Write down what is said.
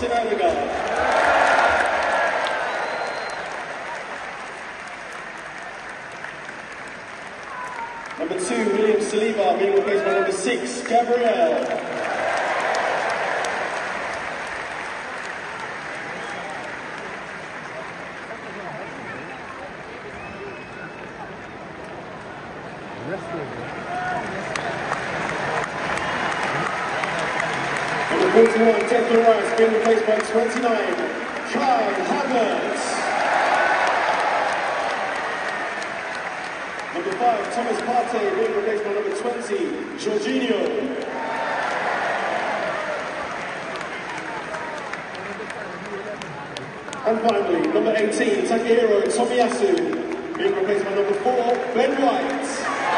8, Number 2, William Saliba being replaced by number 6, Gabriel. Number 41, Declan Rice being replaced by 29, Kai Havertz. Number 5, Thomas Partey being replaced by number 20, Jorginho. And finally, number 18, Takehiro Tomiyasu being replaced by number 4, Ben White.